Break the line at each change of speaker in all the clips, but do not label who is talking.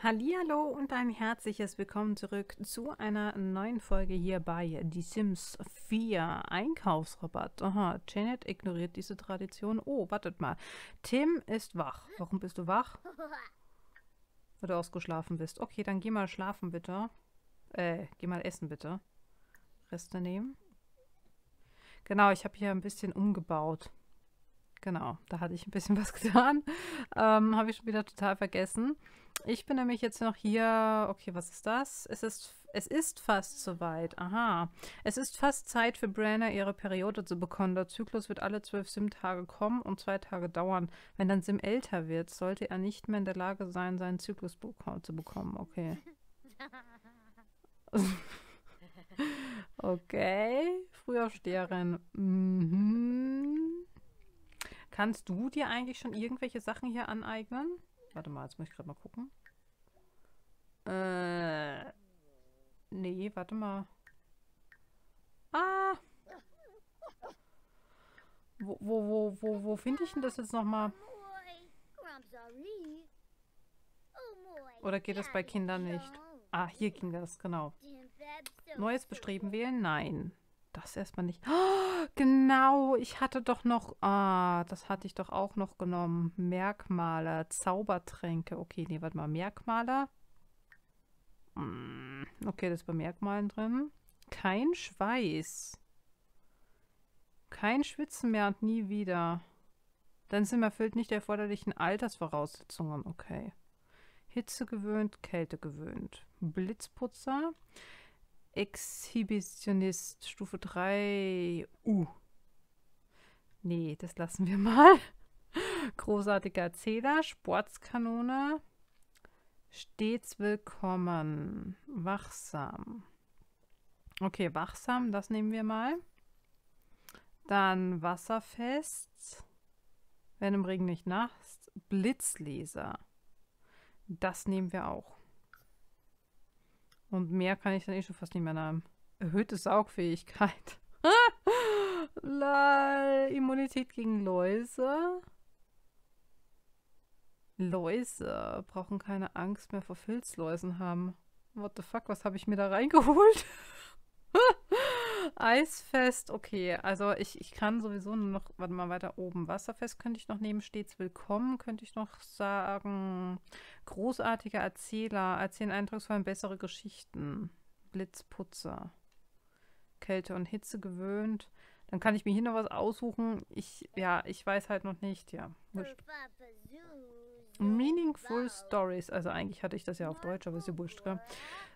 Hallihallo und ein herzliches Willkommen zurück zu einer neuen Folge hier bei Die Sims 4 Einkaufsrabatt. Aha, Janet ignoriert diese Tradition. Oh, wartet mal. Tim ist wach. Warum bist du wach? Weil du ausgeschlafen bist. Okay, dann geh mal schlafen bitte. Äh, geh mal essen bitte. Reste nehmen. Genau, ich habe hier ein bisschen umgebaut. Genau, da hatte ich ein bisschen was getan. Ähm, habe ich schon wieder total vergessen. Ich bin nämlich jetzt noch hier. Okay, was ist das? Es ist, es ist fast soweit. Aha. Es ist fast Zeit für Brenner, ihre Periode zu bekommen. Der Zyklus wird alle zwölf Sim-Tage kommen und zwei Tage dauern. Wenn dann Sim älter wird, sollte er nicht mehr in der Lage sein, seinen Zyklus zu bekommen. Okay. okay. Frühaufsteherin. Mhm. Kannst du dir eigentlich schon irgendwelche Sachen hier aneignen? Warte mal, jetzt muss ich gerade mal gucken. Äh. Nee, warte mal. Ah! Wo, wo, wo, wo, wo finde ich denn das jetzt nochmal? Oder geht das bei Kindern nicht? Ah, hier ging das, genau. Neues Bestreben wählen? Nein. Das erstmal nicht. Oh, genau, ich hatte doch noch, ah, das hatte ich doch auch noch genommen. Merkmale, Zaubertränke. Okay, nee, warte mal, Merkmale. Hm, okay, das ist bei Merkmalen drin. Kein Schweiß. Kein Schwitzen mehr und nie wieder. Dann sind erfüllt nicht der erforderlichen Altersvoraussetzungen. Okay. Hitze gewöhnt, Kälte gewöhnt. Blitzputzer. Exhibitionist Stufe 3. Uh. Nee, das lassen wir mal. Großartiger Erzähler, Sportskanone. Stets willkommen. Wachsam. Okay, wachsam, das nehmen wir mal. Dann wasserfest. Wenn im Regen nicht nachts. Blitzleser. Das nehmen wir auch. Und mehr kann ich dann eh schon fast nicht mehr nehmen. Erhöhte Saugfähigkeit. Immunität gegen Läuse. Läuse brauchen keine Angst mehr vor Filzläusen haben. What the fuck, was habe ich mir da reingeholt? Eisfest, okay. Also ich, ich kann sowieso nur noch, warte mal, weiter oben. Wasserfest könnte ich noch nehmen, stets willkommen, könnte ich noch sagen. Großartiger Erzähler, erzählen eindrucksvoll bessere Geschichten. Blitzputzer. Kälte und Hitze gewöhnt. Dann kann ich mir hier noch was aussuchen. Ich, ja, ich weiß halt noch nicht, ja. Wurscht. Meaningful Stories. Also eigentlich hatte ich das ja auf Deutsch, aber ist ja wurscht?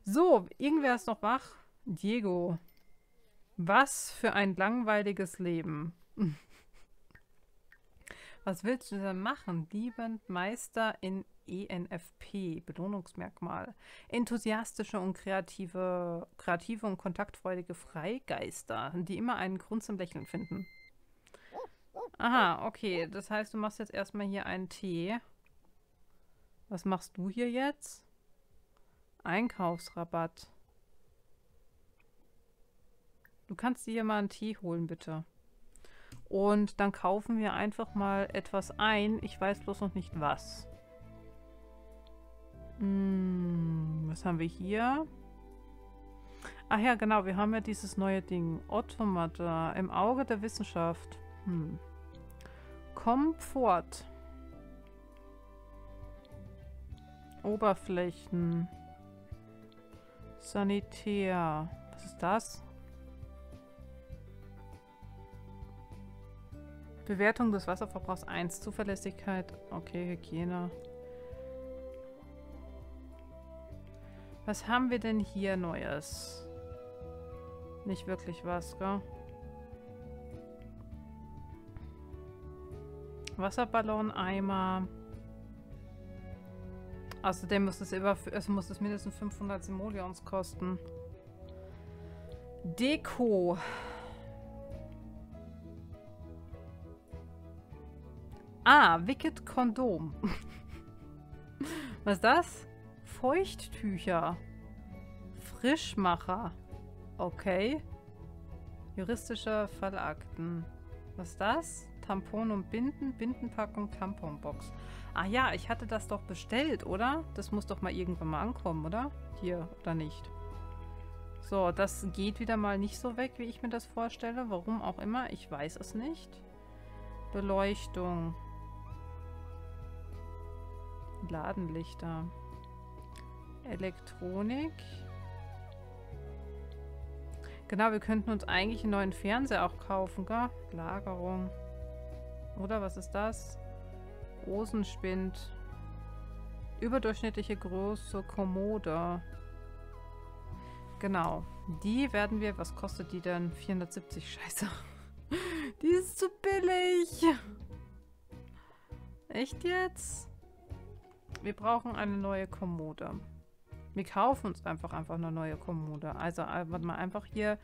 So, irgendwer ist noch wach. Diego. Was für ein langweiliges Leben. Was willst du denn machen? Liebend Meister in ENFP, Belohnungsmerkmal. Enthusiastische und kreative, kreative und kontaktfreudige Freigeister, die immer einen Grund zum Lächeln finden. Aha, okay. Das heißt, du machst jetzt erstmal hier einen Tee. Was machst du hier jetzt? Einkaufsrabatt. Du kannst dir hier mal einen Tee holen, bitte. Und dann kaufen wir einfach mal etwas ein. Ich weiß bloß noch nicht was. Hm, was haben wir hier? Ach ja, genau. Wir haben ja dieses neue Ding. Automata. Im Auge der Wissenschaft. Hm. Komfort. Oberflächen. Sanitär. Was ist das? Bewertung des Wasserverbrauchs 1. Zuverlässigkeit. Okay, Hygiene. Was haben wir denn hier Neues? Nicht wirklich was, gell? Wasserballon, Eimer. Außerdem muss es, über, es muss es mindestens 500 Simoleons kosten. Deko. Ah, Wicked Kondom. Was ist das? Feuchttücher. Frischmacher. Okay. Juristische Fallakten. Was ist das? Tampon und Binden, Bindenpackung, Tamponbox. Ah ja, ich hatte das doch bestellt, oder? Das muss doch mal irgendwann mal ankommen, oder? Hier, oder nicht? So, das geht wieder mal nicht so weg, wie ich mir das vorstelle. Warum auch immer, ich weiß es nicht. Beleuchtung. Ladenlichter. Elektronik. Genau, wir könnten uns eigentlich einen neuen Fernseher auch kaufen, gell? Lagerung. Oder was ist das? Rosenspind. Überdurchschnittliche Größe Kommode. Genau. Die werden wir... Was kostet die denn? 470. Scheiße. die ist zu billig. Echt jetzt? Wir brauchen eine neue Kommode. Wir kaufen uns einfach einfach eine neue Kommode. Also, äh, warte mal, einfach hier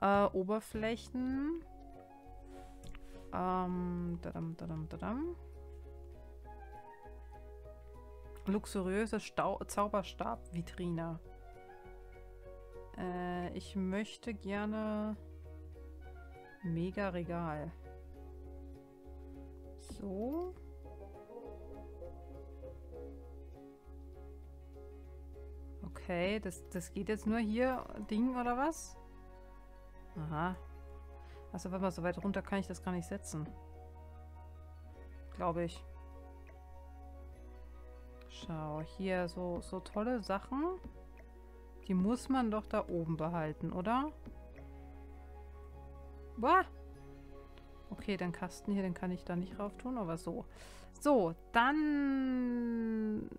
äh, Oberflächen. Ähm, dadam, dadam, dadam. Luxuriöse Zauberstab-Vitrine. Äh, ich möchte gerne Mega Regal. So. Okay, das, das geht jetzt nur hier Ding oder was? Aha. Also warte mal, so weit runter kann ich das gar nicht setzen. Glaube ich. Schau, hier so, so tolle Sachen. Die muss man doch da oben behalten, oder? Boah. Okay, den Kasten hier, den kann ich da nicht rauf tun, aber so. So, dann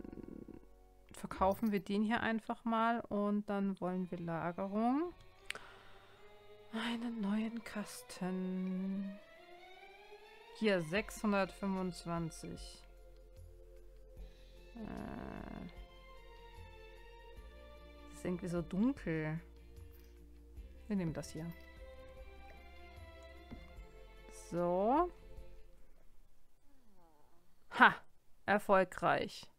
verkaufen wir den hier einfach mal und dann wollen wir Lagerung. Einen neuen Kasten. Hier, 625. Äh, das ist irgendwie so dunkel. Wir nehmen das hier. So. Ha! Erfolgreich.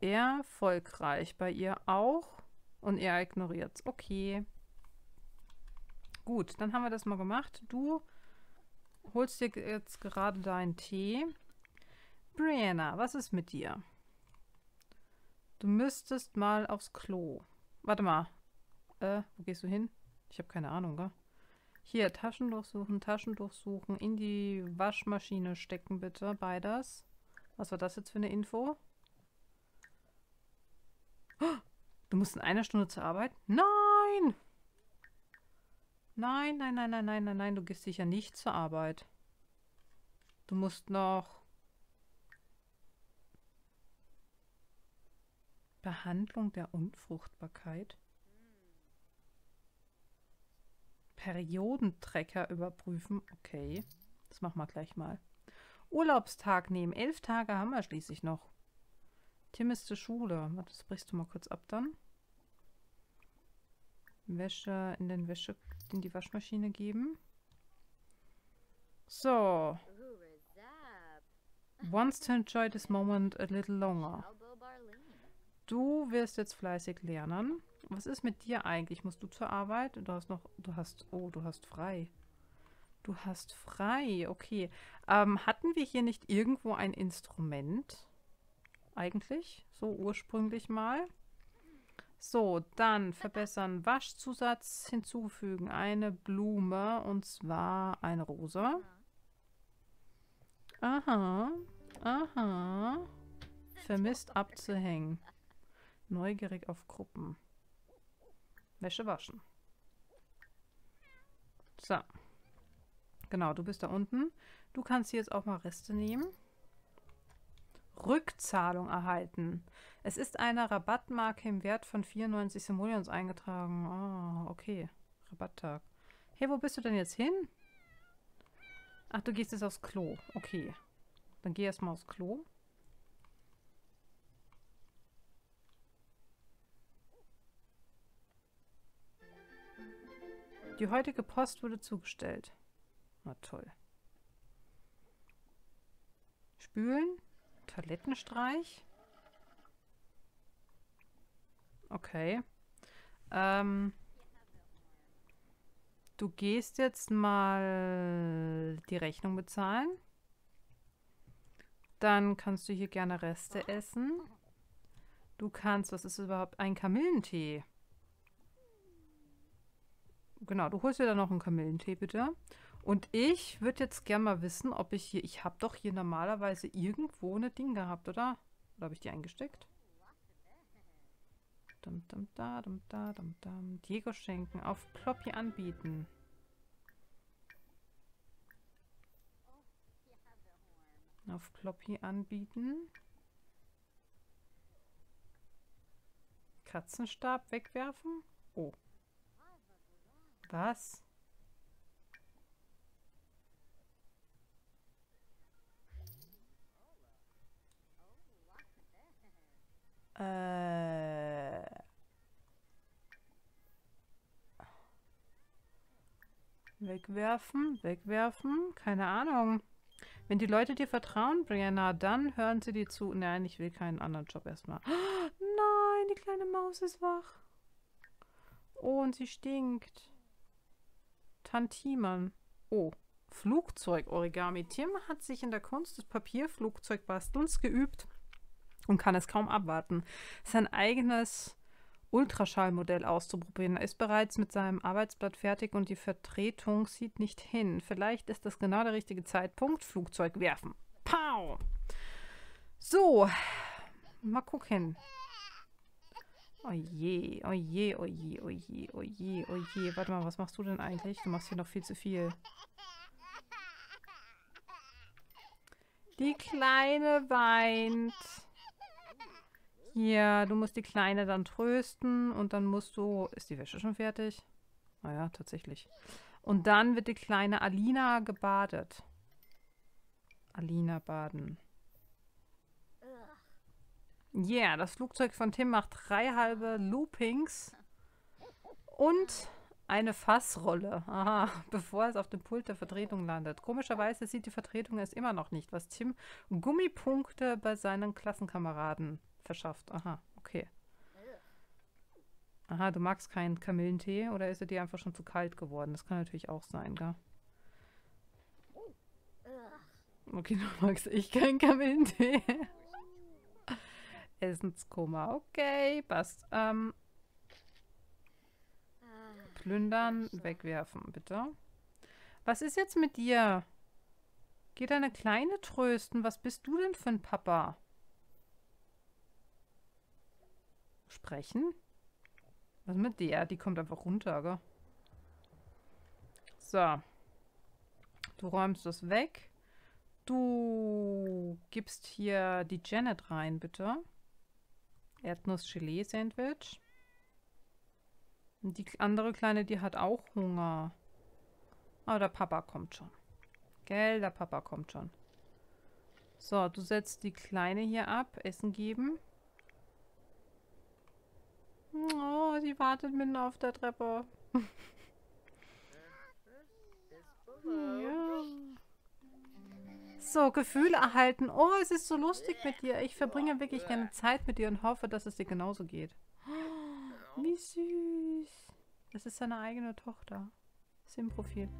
Erfolgreich. Bei ihr auch. Und er ignoriert es. Okay. Gut, dann haben wir das mal gemacht. Du holst dir jetzt gerade deinen Tee. Brianna, was ist mit dir? Du müsstest mal aufs Klo. Warte mal. Äh, wo gehst du hin? Ich habe keine Ahnung, gell? Hier, Taschen durchsuchen, Taschen durchsuchen, in die Waschmaschine stecken bitte, beides. Was war das jetzt für eine Info? Du musst in einer Stunde zur Arbeit? Nein! Nein, nein, nein, nein, nein, nein, nein, du gehst sicher nicht zur Arbeit. Du musst noch Behandlung der Unfruchtbarkeit. Periodentrecker überprüfen. Okay, das machen wir gleich mal. Urlaubstag nehmen. Elf Tage haben wir schließlich noch. Tim ist zur Schule. Das brichst du mal kurz ab dann. Wäsche in den Wäsche in die Waschmaschine geben. So. Wants to enjoy this moment a little longer. Du wirst jetzt fleißig lernen. Was ist mit dir eigentlich? Musst du zur Arbeit? Du hast noch, du hast, oh, du hast frei. Du hast frei, okay. Ähm, hatten wir hier nicht irgendwo ein Instrument? eigentlich, so ursprünglich mal. So, dann verbessern Waschzusatz hinzufügen. Eine Blume und zwar eine Rose. Aha, aha. Vermisst abzuhängen. Neugierig auf Gruppen. Wäsche waschen. So. Genau, du bist da unten. Du kannst hier jetzt auch mal Reste nehmen. Rückzahlung erhalten. Es ist eine Rabattmarke im Wert von 94 Simoleons eingetragen. Oh, okay. Rabatttag. Hey, wo bist du denn jetzt hin? Ach, du gehst jetzt aufs Klo. Okay. Dann geh erstmal aufs Klo. Die heutige Post wurde zugestellt. Na toll. Spülen. Toilettenstreich? Okay. Ähm, Du gehst jetzt mal die Rechnung bezahlen. Dann kannst du hier gerne Reste essen. Du kannst, was ist überhaupt, ein Kamillentee. Genau, du holst dir dann noch einen Kamillentee, bitte. Und ich würde jetzt gerne mal wissen, ob ich hier, ich habe doch hier normalerweise irgendwo eine Ding gehabt, oder? Oder habe ich die eingesteckt? Dum, dum, da, dum, da, dum, dum. Diego schenken, auf Ploppy anbieten. Auf Ploppy anbieten. Katzenstab wegwerfen? Oh. Was? Äh. Wegwerfen, wegwerfen, keine Ahnung. Wenn die Leute dir vertrauen, Brianna, dann hören sie dir zu. Nein, ich will keinen anderen Job erstmal. nein, die kleine Maus ist wach. Oh, und sie stinkt. Tantiman. Oh, Flugzeug-Origami. Tim hat sich in der Kunst des Papierflugzeugbastelns geübt und kann es kaum abwarten, sein eigenes Ultraschallmodell auszuprobieren. Er ist bereits mit seinem Arbeitsblatt fertig und die Vertretung sieht nicht hin. Vielleicht ist das genau der richtige Zeitpunkt. Flugzeug werfen. Pow! So, mal gucken. Oje, oje, oje, oje, oje, oje. Warte mal, was machst du denn eigentlich? Du machst hier noch viel zu viel. Die Kleine weint. Hier, du musst die Kleine dann trösten und dann musst du... Ist die Wäsche schon fertig? Naja, tatsächlich. Und dann wird die kleine Alina gebadet. Alina baden. Yeah, das Flugzeug von Tim macht drei halbe Loopings und eine Fassrolle. Aha, bevor es auf dem Pult der Vertretung landet. Komischerweise sieht die Vertretung es immer noch nicht, was Tim Gummipunkte bei seinen Klassenkameraden verschafft. Aha, okay. Aha, du magst keinen Kamillentee oder ist er dir einfach schon zu kalt geworden? Das kann natürlich auch sein, gell? Okay, du magst ich keinen Kamillentee. Essenskoma, okay, passt. Ähm, plündern, wegwerfen, bitte. Was ist jetzt mit dir? Geh deine Kleine trösten. Was bist du denn für ein Papa? Sprechen? Was mit der? Die kommt einfach runter, gell? So. Du räumst das weg. Du gibst hier die Janet rein, bitte. Erdnuss-Gelee-Sandwich. Die andere Kleine, die hat auch Hunger. Aber der Papa kommt schon. Gell, der Papa kommt schon. So, du setzt die Kleine hier ab. Essen geben. Oh, sie wartet mitten auf der Treppe. ja. So, Gefühle erhalten. Oh, es ist so lustig mit dir. Ich verbringe wirklich gerne Zeit mit dir und hoffe, dass es dir genauso geht. Oh, wie süß. Das ist seine eigene Tochter. Sim-Profil.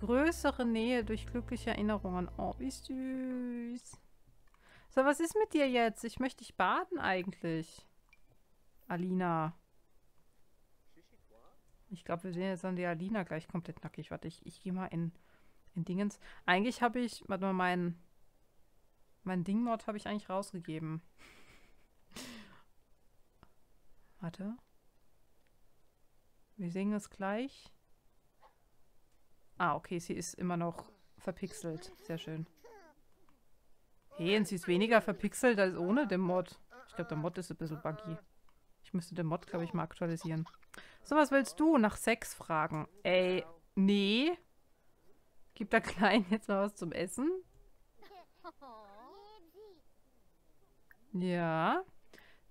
Größere Nähe durch glückliche Erinnerungen. Oh, wie süß. So, was ist mit dir jetzt? Ich möchte dich baden eigentlich. Alina. Ich glaube, wir sehen jetzt an die Alina gleich komplett nackig. Warte, ich, ich gehe mal in, in Dingens. Eigentlich habe ich, warte mal, mein, mein Dingmod habe ich eigentlich rausgegeben. warte. Wir sehen es gleich. Ah, okay, sie ist immer noch verpixelt. Sehr schön. Hey, und sie ist weniger verpixelt als ohne den Mod. Ich glaube, der Mod ist ein bisschen buggy. Ich müsste den Mod, glaube ich, mal aktualisieren. So, was willst du? Nach Sex fragen. Ey, nee. Gib der Kleinen jetzt mal was zum Essen. Ja.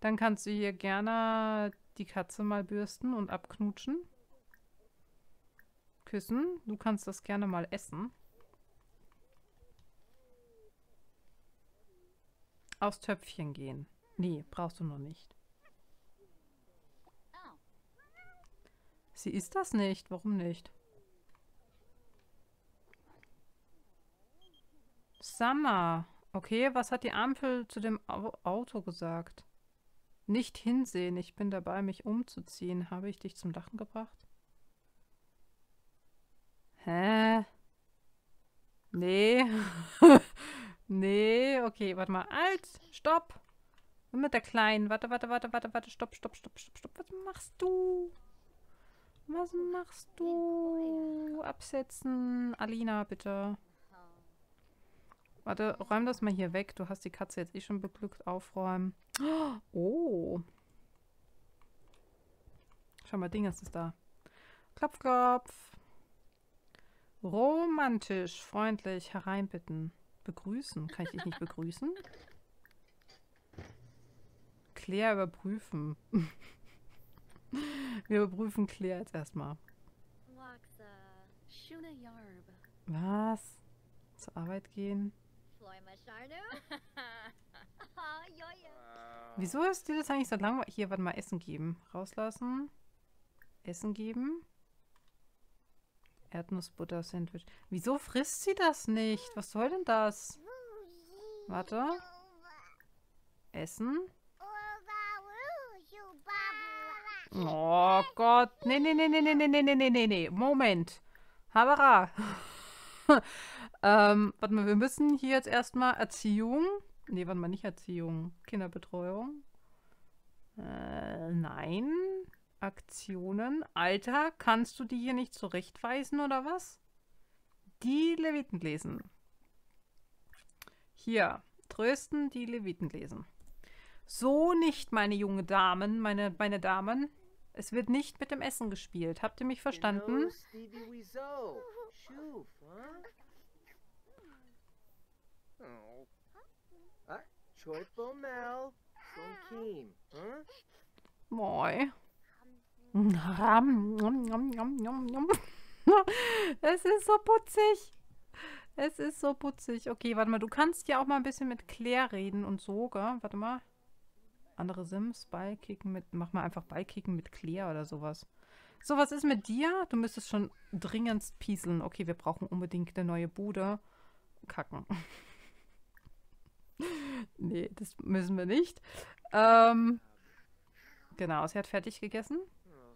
Dann kannst du hier gerne die Katze mal bürsten und abknutschen. Küssen. Du kannst das gerne mal essen. Aus Töpfchen gehen. Nee, brauchst du noch nicht. Sie ist das nicht. Warum nicht? Summer. Okay, was hat die Ampel zu dem Auto gesagt? Nicht hinsehen. Ich bin dabei, mich umzuziehen. Habe ich dich zum Lachen gebracht? Hä? Nee. nee, okay, warte mal. Alt, stopp. Und mit der Kleinen. Warte, warte, warte, warte, warte, stopp, stopp, stopp, stopp, stopp. Was machst du? Was machst du? Absetzen. Alina, bitte. Warte, räum das mal hier weg. Du hast die Katze jetzt eh schon beglückt. Aufräumen. Oh. Schau mal, Ding ist es da. Klopf, klopf. Romantisch, freundlich, hereinbitten. Begrüßen. Kann ich dich nicht begrüßen? Claire überprüfen. Wir überprüfen Claire jetzt erstmal. Was? Zur Arbeit gehen? Wieso ist dir das eigentlich so langweilig? Hier, warte mal, Essen geben. Rauslassen. Essen geben. Erdnussbutter-Sandwich. Wieso frisst sie das nicht? Was soll denn das? Warte. Essen. Oh Gott. Nee, nee, nee, nee, nee, nee, nee, nee, nee, nee. Moment. Habara. ähm, warte mal, wir müssen hier jetzt erstmal Erziehung. Nee, warte mal, nicht Erziehung. Kinderbetreuung. Äh, nein. Aktionen. Alter, kannst du die hier nicht zurechtweisen oder was? Die Leviten lesen. Hier, trösten, die Leviten lesen. So nicht, meine junge Damen, meine, meine Damen. Es wird nicht mit dem Essen gespielt. Habt ihr mich verstanden? Moi. Es ist so putzig. Es ist so putzig. Okay, warte mal. Du kannst ja auch mal ein bisschen mit Claire reden und so, gell? Warte mal. Andere Sims, Ballkicken mit... Mach mal einfach Ballkicken mit Claire oder sowas. So, was ist mit dir? Du müsstest schon dringendst pieseln. Okay, wir brauchen unbedingt eine neue Bude. Kacken. nee, das müssen wir nicht. Ähm, genau, sie hat fertig gegessen.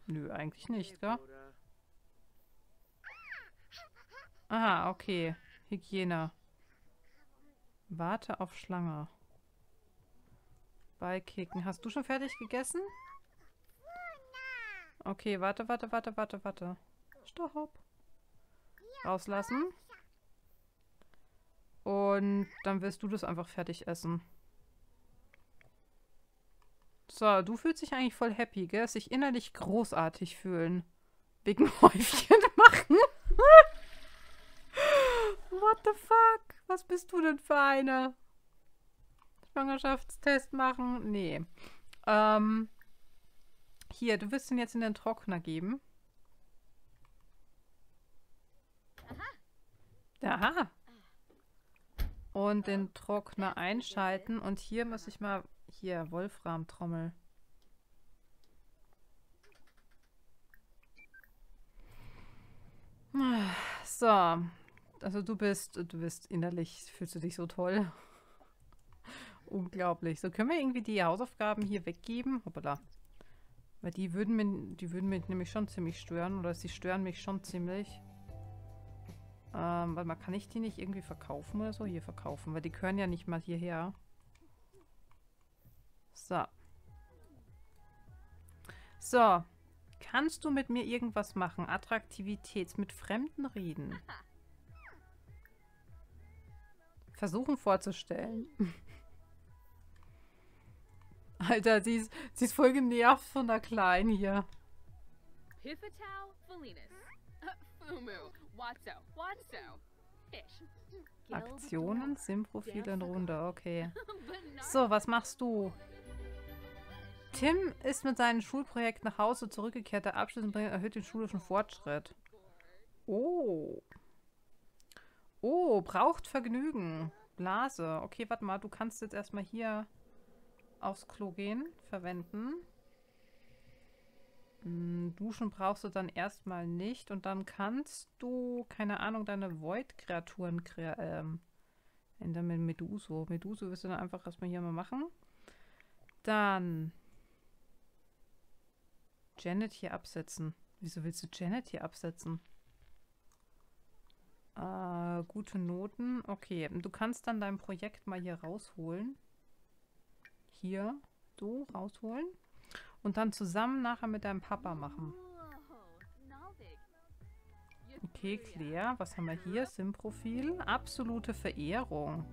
Nö, eigentlich nicht, gell? Aha, okay. Hygiene. Warte auf Schlange. Beikicken. Hast du schon fertig gegessen? Okay, warte, warte, warte, warte, warte. Stopp. Rauslassen. Und dann wirst du das einfach fertig essen. So, du fühlst dich eigentlich voll happy, gell? Sich innerlich großartig fühlen. Wegen Häufchen machen. What the fuck? Was bist du denn für eine? Schwangerschaftstest machen? Nee. Ähm, hier, du wirst ihn jetzt in den Trockner geben. Aha. Und den Trockner einschalten. Und hier muss ich mal... Hier, Wolfram-Trommel. So. Also du bist... Du bist innerlich... Fühlst du dich so toll? Unglaublich. So, können wir irgendwie die Hausaufgaben hier weggeben? Hoppala. Weil die würden, mir, die würden mich nämlich schon ziemlich stören. Oder sie stören mich schon ziemlich. Ähm, warte mal, kann ich die nicht irgendwie verkaufen oder so? Hier verkaufen, weil die gehören ja nicht mal hierher. So. So. Kannst du mit mir irgendwas machen? Attraktivitäts. Mit Fremden reden. Versuchen vorzustellen. Alter, sie ist, sie ist voll genervt von der Kleinen hier. Aktionen, Sim-Profil in Runde, okay. So, was machst du? Tim ist mit seinem Schulprojekt nach Hause zurückgekehrt. Der Abschluss erhöht den schulischen Fortschritt. Oh. Oh, braucht Vergnügen. Blase. Okay, warte mal, du kannst jetzt erstmal hier aufs Klo gehen, verwenden. Hm, duschen brauchst du dann erstmal nicht und dann kannst du, keine Ahnung, deine Void-Kreaturen ähm, Enderman Meduso. Meduso wirst du dann einfach erstmal hier mal machen. Dann Janet hier absetzen. Wieso willst du Janet hier absetzen? Äh, gute Noten. Okay, du kannst dann dein Projekt mal hier rausholen. Hier, so, rausholen. Und dann zusammen nachher mit deinem Papa machen. Okay, Claire, was haben wir hier? Sim-Profil. Absolute Verehrung.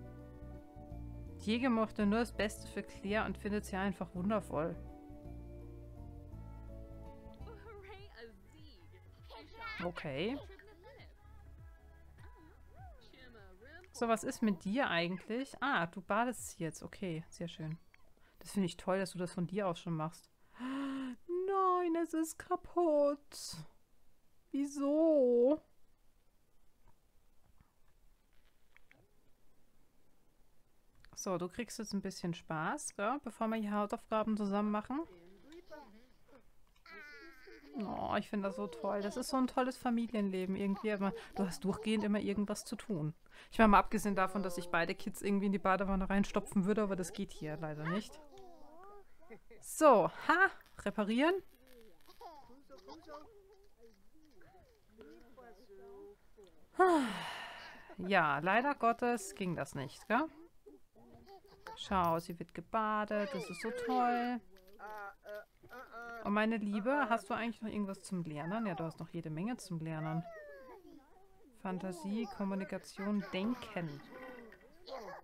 Diego mochte nur das Beste für Claire und findet sie einfach wundervoll. Okay. So, was ist mit dir eigentlich? Ah, du badest jetzt. Okay, sehr schön. Das finde ich toll, dass du das von dir aus schon machst. Nein, es ist kaputt. Wieso? So, du kriegst jetzt ein bisschen Spaß, gell? bevor wir die Hausaufgaben zusammen machen. Oh, ich finde das so toll. Das ist so ein tolles Familienleben irgendwie. Aber du hast durchgehend immer irgendwas zu tun. Ich meine mal abgesehen davon, dass ich beide Kids irgendwie in die Badewanne reinstopfen würde, aber das geht hier leider nicht. So, ha, reparieren. Ja, leider Gottes ging das nicht, gell? Schau, sie wird gebadet, das ist so toll. Und meine Liebe, hast du eigentlich noch irgendwas zum Lernen? Ja, du hast noch jede Menge zum Lernen. Fantasie, Kommunikation, Denken.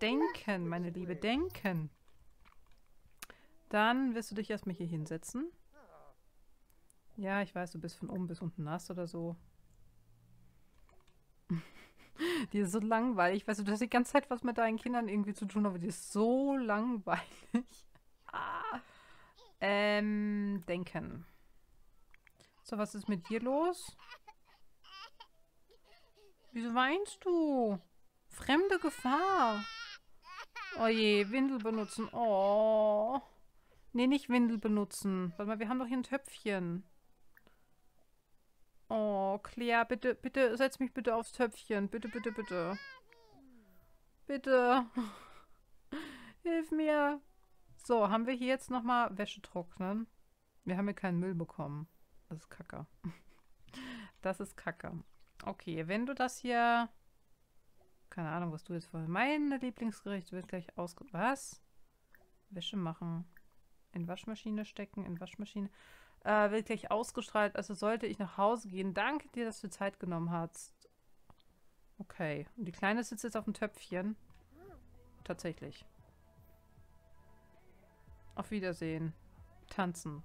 Denken, meine Liebe, denken. Dann wirst du dich erstmal hier hinsetzen. Ja, ich weiß, du bist von oben bis unten nass oder so. die ist so langweilig. Weißt du, du hast die ganze Zeit was mit deinen Kindern irgendwie zu tun, aber die ist so langweilig. ah. Ähm, denken. So, was ist mit dir los? Wieso weinst du? Fremde Gefahr. Oh je, Windel benutzen. Oh. Nee, nicht Windel benutzen. Warte mal, wir haben doch hier ein Töpfchen. Oh, Claire, bitte, bitte, setz mich bitte aufs Töpfchen. Bitte, bitte, bitte. Bitte. Hilf mir. So, haben wir hier jetzt nochmal Wäsche trocknen? Wir haben hier keinen Müll bekommen. Das ist kacke. Das ist kacke. Okay, wenn du das hier... Keine Ahnung, was du jetzt vorhin... Meine Lieblingsgericht wird gleich ausge... Was? Wäsche machen. In Waschmaschine stecken, in Waschmaschine. Äh, wird gleich ausgestrahlt. Also sollte ich nach Hause gehen. Danke dir, dass du Zeit genommen hast. Okay. Und die Kleine sitzt jetzt auf dem Töpfchen. Tatsächlich. Auf Wiedersehen. Tanzen.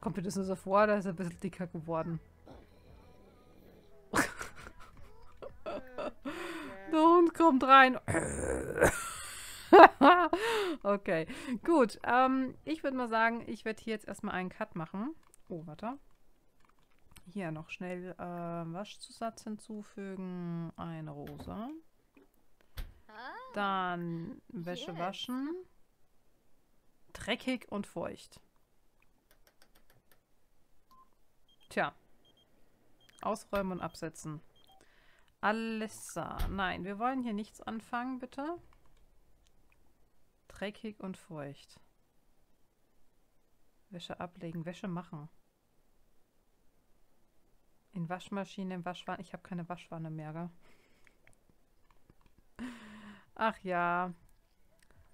Kommt mir das nur so vor, da ist er ein bisschen dicker geworden. Kommt rein. okay, gut. Ähm, ich würde mal sagen, ich werde hier jetzt erstmal einen Cut machen. Oh, warte. Hier noch schnell äh, Waschzusatz hinzufügen. Eine rosa. Dann Wäsche waschen. Dreckig und feucht. Tja. Ausräumen und absetzen. Alissa. Nein, wir wollen hier nichts anfangen, bitte. Dreckig und feucht. Wäsche ablegen, Wäsche machen. In Waschmaschine, in Waschwanne. Ich habe keine Waschwanne mehr, gell? Ach ja.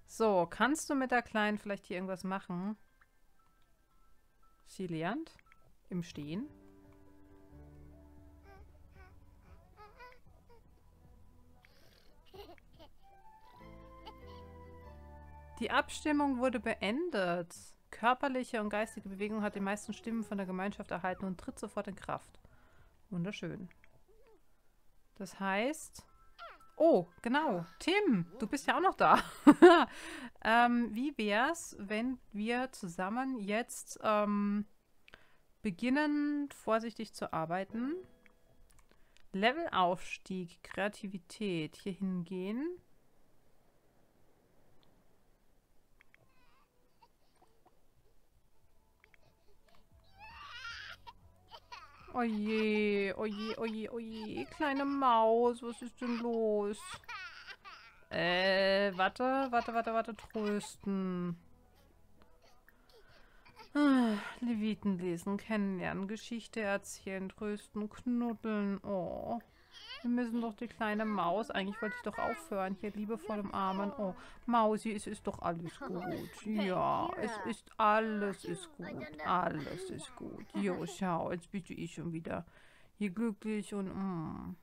So, kannst du mit der Kleinen vielleicht hier irgendwas machen? Sie lernt im Stehen. Die Abstimmung wurde beendet. Körperliche und geistige Bewegung hat die meisten Stimmen von der Gemeinschaft erhalten und tritt sofort in Kraft. Wunderschön. Das heißt... Oh, genau. Tim, du bist ja auch noch da. ähm, wie wär's, wenn wir zusammen jetzt ähm, beginnen, vorsichtig zu arbeiten? Levelaufstieg, Kreativität. Hier hingehen. Oje, oje, oje, oje. Kleine Maus, was ist denn los? Äh, warte, warte, warte, warte. Trösten. Ah, Leviten lesen, kennenlernen, Geschichte erzählen, trösten, knuddeln. Oh. Wir müssen doch die kleine Maus. Eigentlich wollte ich doch aufhören. Hier liebevoll im Armen. Oh, Mausi, es ist doch alles gut. Ja, es ist alles ist gut. Alles ist gut. Jo, schau, jetzt bin ich schon wieder hier glücklich und mm.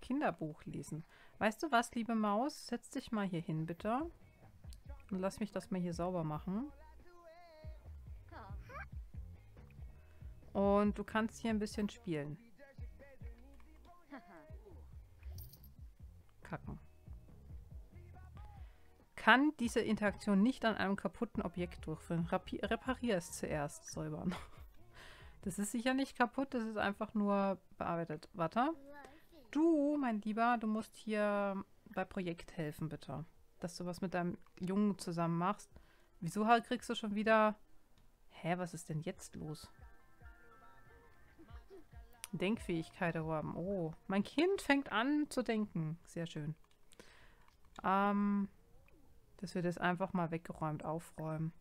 Kinderbuch lesen. Weißt du was, liebe Maus? Setz dich mal hier hin, bitte. Und lass mich das mal hier sauber machen. Und du kannst hier ein bisschen spielen. Kacken. Kann diese Interaktion nicht an einem kaputten Objekt durchführen. Rapi reparier es zuerst, säubern. Das ist sicher nicht kaputt, das ist einfach nur bearbeitet. Warte. Du, mein Lieber, du musst hier bei Projekt helfen, bitte. Dass du was mit deinem Jungen zusammen machst. Wieso kriegst du schon wieder... Hä, was ist denn jetzt los? Denkfähigkeit erworben. Oh, mein Kind fängt an zu denken. Sehr schön. Ähm, dass wir das einfach mal weggeräumt aufräumen.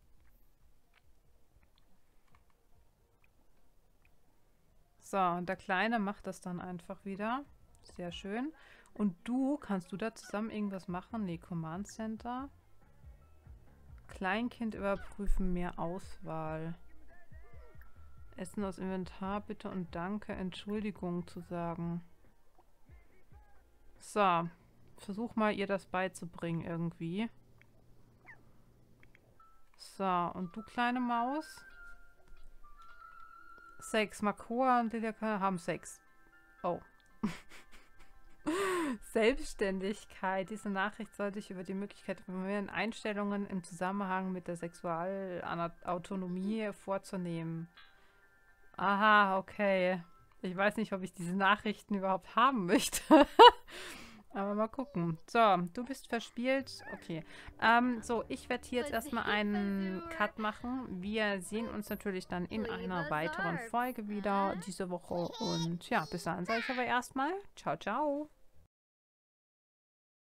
So, und der Kleine macht das dann einfach wieder. Sehr schön. Und du, kannst du da zusammen irgendwas machen? Nee, Command Center. Kleinkind überprüfen, mehr Auswahl. Essen aus Inventar, bitte und danke, Entschuldigung zu sagen. So. Versuch mal, ihr das beizubringen irgendwie. So, und du kleine Maus? Sex. Makoa und Lilia haben Sex. Oh. Selbstständigkeit. Diese Nachricht sollte ich über die Möglichkeit informieren, Einstellungen im Zusammenhang mit der Sexualautonomie vorzunehmen. Aha, okay. Ich weiß nicht, ob ich diese Nachrichten überhaupt haben möchte. Aber mal gucken. So, du bist verspielt. Okay. Ähm, so, ich werde hier jetzt erstmal einen Cut machen. Wir sehen uns natürlich dann in einer weiteren Folge wieder diese Woche. Und ja, bis dahin sage ich aber erstmal. Ciao, ciao.